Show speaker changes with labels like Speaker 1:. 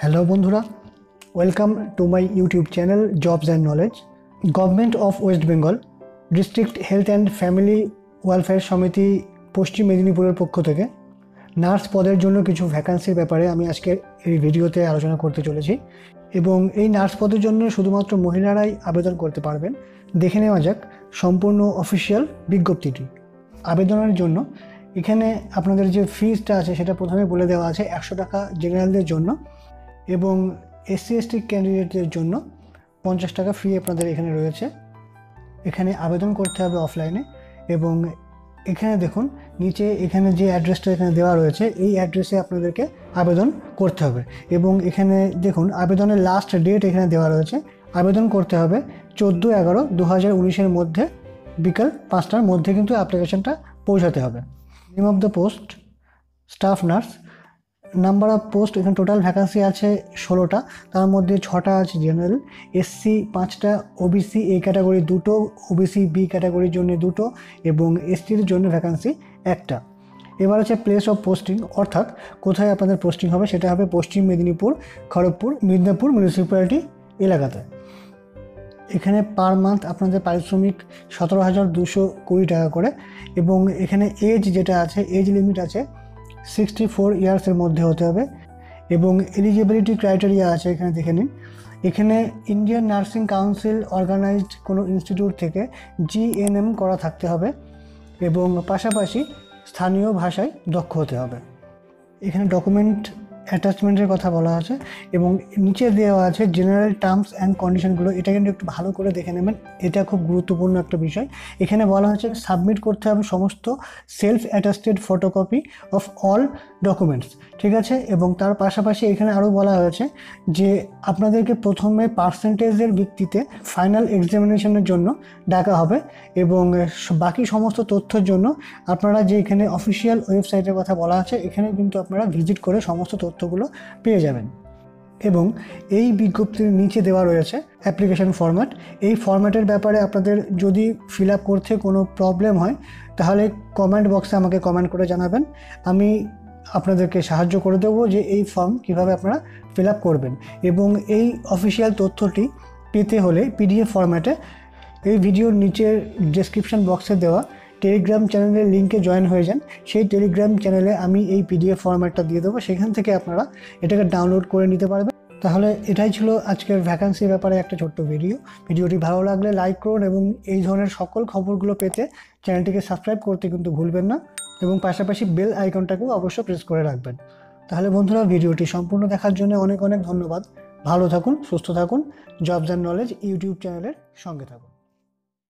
Speaker 1: Hello বন্ধুরা। Welcome to my YouTube channel jobs and knowledge government of West Bengal district health and family welfare সমিতি পশ্চিম মেদিনীপুরের পক্ষ থেকে নার্স পদের জন্য কিছু ভ্যাকান্সির ব্যাপারে আমি আজকে এই ভিডিওতে আলোচনা করতে চলেছি এবং এই নার্স পদের জন্য শুধুমাত্র মহিলারাই আবেদন করতে পারবেন। দেখে নেওয়া যাক সম্পূর্ণ অফিসিয়াল বিজ্ঞপ্তিটি। আবেদনের জন্য এখানে আপনাদের যে ফিজটা আছে সেটা প্রথমে বলে দেওয়া আছে একশো টাকা জেনারেলদের জন্য। এবং এসসি এসটি ক্যান্ডিডেটদের জন্য পঞ্চাশ টাকা ফ্রি আপনাদের এখানে রয়েছে। এখানে আবেদন করতে হবে অফলাইনে এবং এখানে দেখুন, নিচে এখানে যে অ্যাড্রেসটা এখানে দেওয়া রয়েছে, এই অ্যাড্রেসে আপনাদেরকে আবেদন করতে হবে। এবং এখানে দেখুন, আবেদনের লাস্ট ডেট এখানে দেওয়া রয়েছে। আবেদন করতে হবে চোদ্দ এগারো দু হাজার উনিশের মধ্যে, বিকাল পাঁচটার মধ্যে কিন্তু অ্যাপ্লিকেশনটা পৌঁছাতে হবে। Name of the post staff nurse number of post এখানে টোটাল ভ্যাকান্সি আছে ষোলোটা, তার মধ্যে ছটা আছে জেনারেল এসসি পাঁচটা ওবিসি এ ক্যাটাগরি দুটো ওবিসি বি ক্যাটাগরির জন্য দুটো, এবং এসটির জন্য ভ্যাকান্সি একটা। এবার আছে প্লেস অফ পোস্টিং অর্থাৎ কোথায় আপনাদের পোস্টিং হবে সেটা হবে পশ্চিম মেদিনীপুর, খড়গপুর, মিদনাপুর মিউনিসিপ্যালিটি এলাকাতে। এখানে পার মান্থ আপনাদের পারিশ্রমিক সতেরো হাজার দুশো কুড়ি টাকা করে, এবং এখানে এজ যেটা আছে এজ লিমিট আছে সিক্সটি ফোর ইয়ার্সের মধ্যে হতে হবে এবং এলিজিবিলিটি ক্রাইটেরিয়া আছে, এখানে দেখে নিন। এখানে ইন্ডিয়ান নার্সিং কাউন্সিল অর্গানাইজড কোনো ইনস্টিটিউট থেকে জিএনএম করা থাকতে হবে এবং পাশাপাশি স্থানীয় ভাষায় দক্ষ হতে হবে। এখানে ডকুমেন্ট অ্যাটাচমেন্টের কথা বলা আছে এবং নিচে দেওয়া আছে জেনারেল টার্মস অ্যান্ড কন্ডিশনগুলো এটা কিন্তু একটু ভালো করে দেখে নেবেন। এটা খুব গুরুত্বপূর্ণ একটা বিষয়। এখানে বলা হচ্ছে সাবমিট করতে হবে সমস্ত self attested photocopy of all documents ঠিক আছে? এবং তার পাশাপাশি এখানে আরও বলা হয়েছে যে আপনাদেরকে প্রথমে পার্সেন্টেজের ভিত্তিতে ফাইনাল এক্সামিনেশনের জন্য ডাকা হবে এবং বাকি সমস্ত তথ্যের জন্য আপনারা যে এখানে অফিসিয়াল ওয়েবসাইটের কথা বলা আছে, এখানে কিন্তু আপনারা ভিজিট করে সমস্ত তথ্যগুলো পেয়ে যাবেন। এবং এই বিজ্ঞপ্তির নিচে দেওয়া রয়েছে অ্যাপ্লিকেশন ফরম্যাট এই ফরম্যাটের ব্যাপারে আপনাদের যদি ফিল আপ করতে কোনো প্রবলেম হয়, তাহলে কমেন্ট বক্সে আমাকে কমেন্ট করে জানাবেন। আমি আপনাদেরকে সাহায্য করে দেবো যে এই ফর্ম কীভাবে আপনারা ফিল আপ করবেন। এবং এই অফিসিয়াল তথ্যটি পেতে হলে পিডিএফ ফরম্যাটে এই ভিডিওর নিচের ডেসক্রিপশন বক্সে দেওয়া টেলিগ্রাম চ্যানেলের লিঙ্কে জয়েন হয়ে যান। সেই টেলিগ্রাম চ্যানেলে আমি এই পিডিএফ ফরম্যাটটা দিয়ে দেবো। সেখান থেকে আপনারা এটাকে ডাউনলোড করে নিতে পারবেন। তাহলে এটাই ছিল আজকের ভ্যাকান্সির ব্যাপারে একটা ছোট্ট ভিডিও ভিডিওটি ভালো লাগলে লাইক করুন এবং এই ধরনের সকল খবরগুলো পেতে চ্যানেলটিকে সাবস্ক্রাইব করতে কিন্তু ভুলবেন না এবং পাশাপাশি বেল আইকনটাকেও অবশ্য প্রেস করে রাখবেন। তাহলে বন্ধুরা, ভিডিওটি সম্পূর্ণ দেখার জন্য অনেক অনেক ধন্যবাদ। ভালো থাকুন, সুস্থ থাকুন। জবস অ্যান্ড নলেজ ইউটিউব চ্যানেলের সঙ্গে থাকুন।